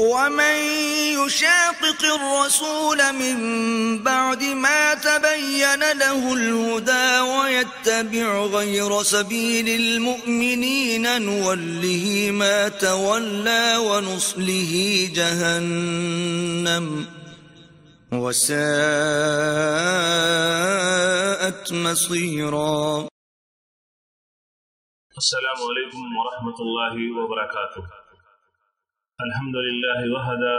ومن يشاقق الرسول من بعد ما تبين له الهدى ويتبع غير سبيل المؤمنين نوله ما تولى ونصله جهنم وساءت مصيرا. السلام علیکم ورحمۃ اللہ وبرکاتہ الحمد للہ وحدہ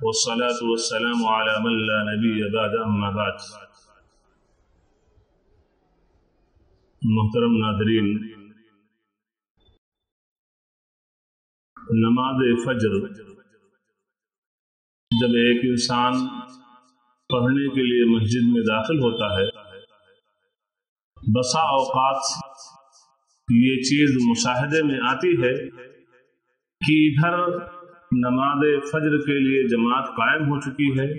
والصلاة والسلام على من لا نبی بعد اما بعد. محترم ناظرین، نماز فجر جب ایک انسان پڑھنے کے لیے مسجد میں داخل ہوتا ہے، بسا اوقات یہ چیز مشاہدے میں آتی ہے کہ ادھر نماز فجر کے لیے جماعت قائم ہو چکی ہے۔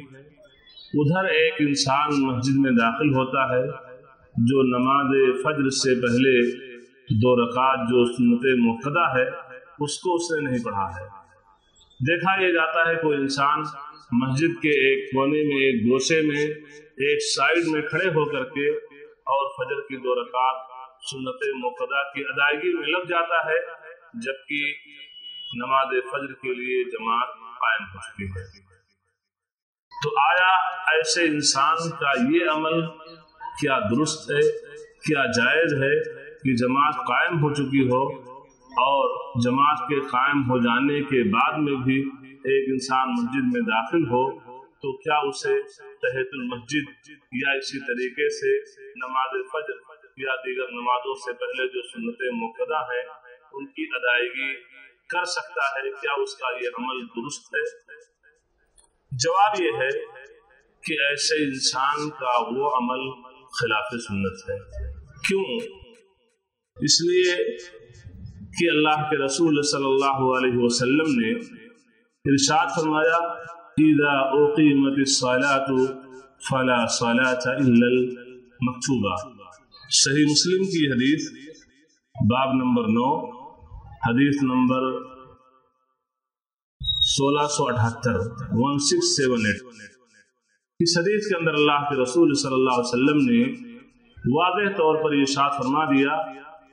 ادھر ایک انسان مسجد میں داخل ہوتا ہے، جو نماز فجر سے پہلے دو رکعت جو سنت مقدہ ہے، اس کو اس نے نہیں پڑھا ہے۔ دیکھا یہ جاتا ہے کوئی انسان مسجد کے ایک کونے میں، ایک گوشے میں، ایک سائڈ میں کھڑے ہو کر کے اور فجر کی دو رکعت سنت مقدہ کی ادائیگی میں لگ جاتا ہے، جبکہ نماز فجر کے لیے جماعت قائم ہو چکی ہے۔ تو آیا ایسے انسان کا یہ عمل کیا درست ہے، کیا جائز ہے کہ جماعت قائم ہو چکی ہو اور جماعت کے قائم ہو جانے کے بعد میں بھی ایک انسان مسجد میں داخل ہو تو کیا اسے تحت المسجد یا اسی طریقے سے نماز فجر یا دیگر نمازوں سے پہلے جو سنت مقدہ ہیں، ان کی ادائیگی کر سکتا ہے کیا اس کا یہ عمل درست ہے؟ جواب یہ ہے کہ ایسے انسان کا وہ عمل خلاف سنت ہے۔ کیوں؟ اس لیے کہ اللہ کے رسول صلی اللہ علیہ وسلم نے ارشاد فرمایا، اذا اقیمت الصلاة فلا صلاة الا المکتوبہ صحیح مسلم کی حدیث، باب نمبر نو۔ حدیث نمبر سولہ سو اٹھہتر ون سکس سیون ایٹ اس حدیث کے اندر اللہ کے رسول صلی اللہ علیہ وسلم نے واضح طور پر یہ شاد فرما دیا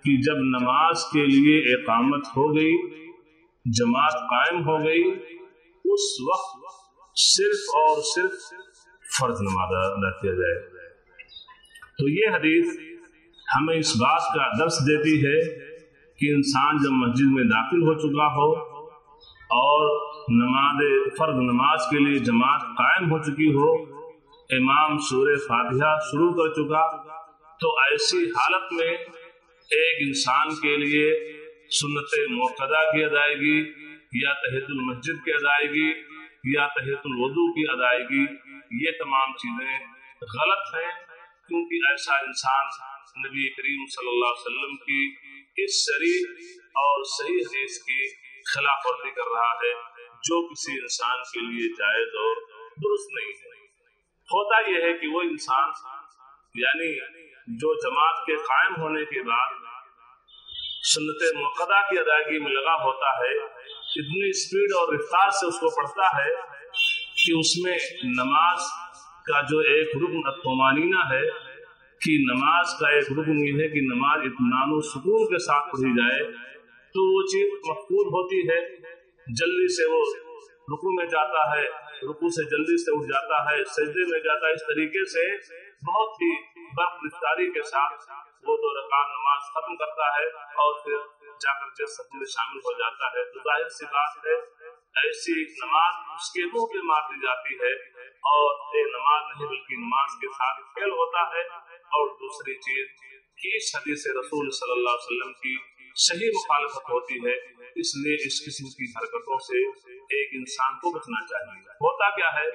کہ جب نماز کے لیے اقامت ہو گئی، جماعت قائم ہو گئی، اس وقت صرف اور صرف فرض نماز ادا کیا جائے۔ تو یہ حدیث ہمیں اس بات کا درس دیتی ہے کہ انسان جب مسجد میں داخل ہو چکا ہو اور نماز فرض نماز کے لیے جماعت قائم ہو چکی ہو، امام سور فاتحہ شروع کر چکا، تو ایسی حالت میں ایک انسان کے لیے سنت موقع کی ادائیگی یا تحت المسجد کی ادائیگی یا تحت الوضو کی ادائیگی، یہ تمام چیزیں غلط ہیں، کیونکہ ایسا انسان نبی کریم صلی اللہ علیہ وسلم کی اس شریح اور صحیح حدیث کی خلاف ورزی کر رہا ہے، جو کسی انسان کے لیے جائز اور درست نہیں ہے۔ ہوتا یہ ہے کہ وہ انسان یعنی جو جماعت کے قائم ہونے کے بعد سنت مقدہ کی ادائیگی میں لگا ہوتا ہے، اتنی اسپیڈ اور رفتار سے اس کو پڑھتا ہے کہ اس میں نماز کا جو ایک رکن اطمانینہ ہے کہ نماز کا ایک رکن یہ ہے کہ نماز اطمینان و سکون کے ساتھ پڑھی جائے، تو وہ چیز مقبول ہوتی ہے۔ جلدی سے وہ رکو میں جاتا ہے رکو سے جلدی سے اٹھ جاتا ہے، سجدے میں جاتا ہے۔ اس طریقے سے بہت ہی برف رفتاری کے ساتھ وہ دو رکعت نماز ختم کرتا ہے اور پھر جا کر کے سب میں شامل ہو جاتا ہے۔ تو ظاہر سی بات ہے ایسی نماز اس کے منہ پہ مار دی جاتی ہے اور یہ نماز نہیں بلکہ نماز کے ساتھ کھیل ہوتا ہے اور دوسری چیز اس حدیث رسول صلی اللہ علیہ وسلم کی صحیح مخالفت ہوتی ہے، اس لیے اس قسم کی حرکتوں سے ایک انسان کو بچنا چاہیے۔ ہوتا کیا ہے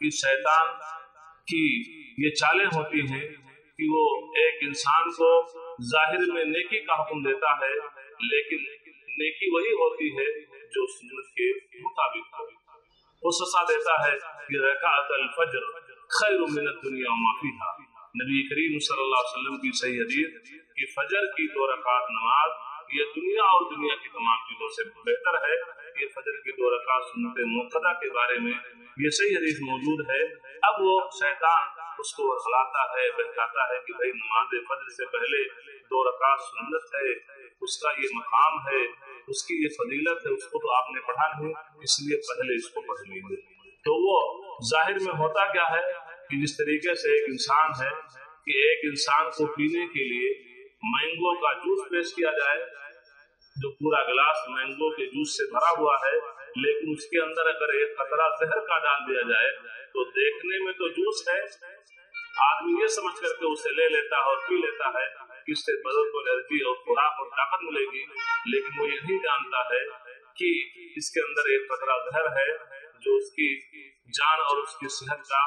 کہ شیطان کی یہ چالیں ہوتی ہیں کہ وہ ایک انسان کو ظاہر میں نیکی کا حکم دیتا ہے لیکن نیکی وہی ہوتی ہے جو سنت کے مطابق ہو۔ وہ سسا دیتا ہے کہ رکعت الفجر خیر من الدنیا وما فیها نبی کریم صلی اللہ علیہ وسلم کی صحیح حدیث کہ فجر کی دو رکعت نماز یہ دنیا اور دنیا کی تمام چیزوں سے بہتر ہے یہ فجر کی دو رکعت سنت موقع کے بارے میں یہ صحیح حدیث موجود ہے۔ اب وہ شیطان اس کو ہلاتا ہے بہکاتا ہے کہ بھائی نماز فجر سے پہلے دو رکعت سنت ہے، اس کا یہ مقام ہے، اس کی یہ فضیلت ہے، اس کو تو آپ نے پڑھا نہیں اس لیے پہلے اس کو پڑھ لیجیے تو وہ ظاہر میں ہوتا کیا ہے کہ جس طریقے سے ایک انسان ہے کہ ایک انسان کو پینے کے لیے مینگو کا جوس پیش کیا جائے، جو پورا گلاس مینگو کے جوس سے بھرا ہوا ہے لیکن اس کے اندر اگر ایک قطرہ زہر کا ڈال دیا جائے تو دیکھنے میں تو جوس ہے۔ آدمی یہ سمجھ کر کے اسے لے لیتا ہے اور پی لیتا ہے کہ اس سے بدن کو الرجی اور خوراک اور طاقت ملے گی۔ لیکن وہ یہی جانتا ہے کہ اس کے اندر ایک قطرہ زہر ہے جو اس کی جان اور اس کی صحت کا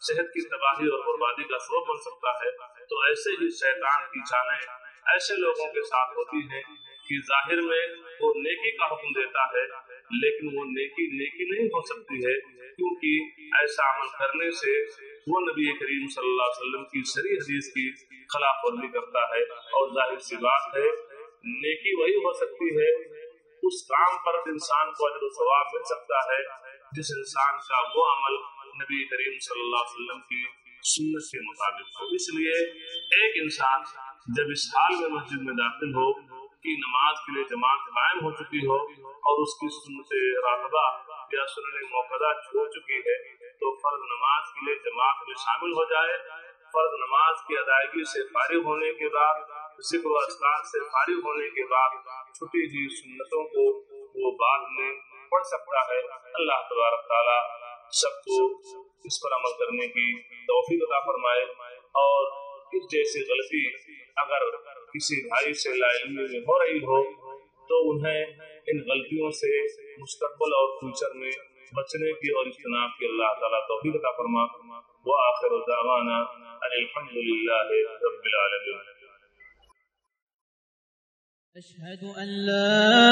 صحت کی تباہی اور بربادی کا سبب بن سکتا ہے۔ تو ایسے ہی شیطان کی جانیں ایسے لوگوں کے ساتھ ہوتی ہیں کہ ظاہر میں وہ نیکی کا حکم دیتا ہے، لیکن وہ نیکی نیکی نہیں ہو سکتی ہے، کیونکہ ایسا عمل کرنے سے وہ نبی کریم صلی اللہ علیہ وسلم کی شریع حدیث کی خلاف ورزی کرتا ہے۔ اور ظاہر سی بات ہے، نیکی وہی ہو سکتی ہے، اس کام پر انسان کو اجر و ثواب مل سکتا ہے، جس انسان کا وہ عمل نبی کریم صلی اللہ علیہ وسلم کی سنت کے مطابق ہو۔ اس لیے ایک انسان جب اس حال میں مسجد میں داخل ہو کہ نماز کے لیے جماعت قائم ہو چکی ہو اور اس کی سنت راتبہ یا سنن موقع چھوڑ چکی ہے، تو فرض نماز کے لیے جماعت میں شامل ہو جائے۔ فرض نماز کی ادائیگی سے فارغ ہونے کے بعد، ذکر و اسکار سے فارغ ہونے کے بعد چھٹی ہوئی سنتوں کو وہ بعد میں پڑھ سکتا ہے۔ اللہ تبارک تعالیٰ سب کو اس پر عمل کرنے کی توفیق عطا فرمائے اور اس جیسی غلطی اگر کسی بھائی سے لا علمی میں ہو رہی ہو، تو انہیں ان غلطیوں سے مستقبل اور فیوچر میں بچنے کی اور اجتناب کی اللہ تعالیٰ توفیق عطا فرما۔ وآخر دعوانا ان الحمد للہ رب العالمین۔ أشهد أن لا